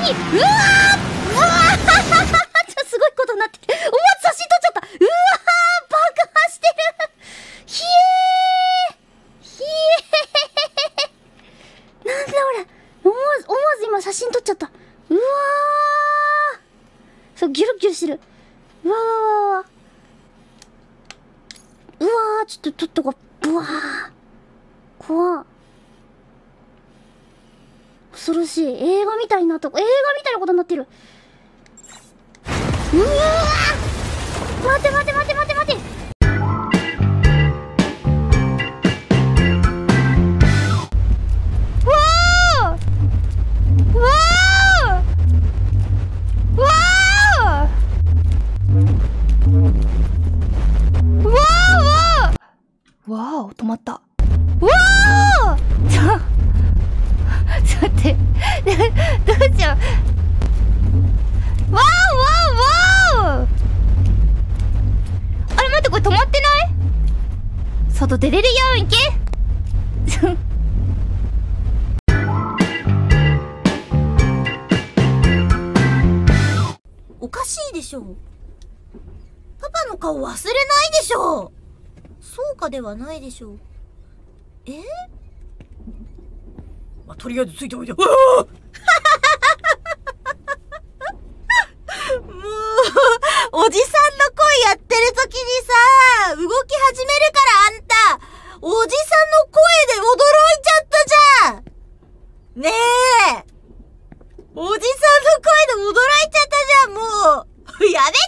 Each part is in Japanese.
にうわー！うわー！すごいことになってて。思わず写真撮っちゃった。うわー爆破してる。ひえー。ひえー。なんだ俺。思わず思わず今写真撮っちゃった。うわー。そうギュルギュルしてる。うわーわわわうわーちょっと撮っとこううわー怖っ恐ろしい。映画みたいなとこ映画みたいなことになってる。うわー。待て待て待て待て待て。どうしよう。わーわーわー。あれ待って、これ止まってない？外出れるよ、いけ おかしいでしょ。パパの顔忘れないでしょ。そうかではないでしょ。う。え？まあ、とりあえずついておいで。うわあ もう、おじさんの声やってる時にさ、動き始めるからあんた、おじさんの声で驚いちゃったじゃん。ねえ。おじさんの声で驚いちゃったじゃん、もう。やめて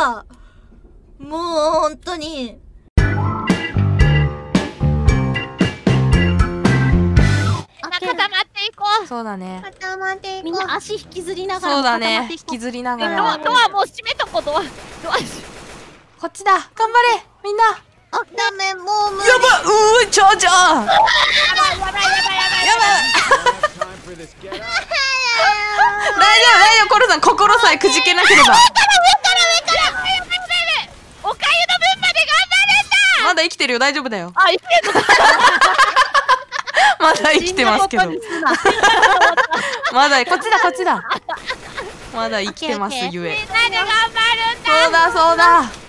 よ。もう、本当に。そうだね。固まっていみんな足引きずりながらそうだね。引きずりながドア、らドアもう閉めとこ、ドア。ドア。こっちだ。頑張れ。みんな。やあ、ダメ、もう無理。ばうーちょちょやばい大丈夫大丈夫。コロさん心さえくじけなければ。おかゆの分まで頑張るんだ。まだ生きてるよ。大丈夫だよ。あ、いけるまだ生きてますけど。まだこっちだこっちだ。まだ生きてますゆえ。みんなで頑張るんだ。そうだそうだ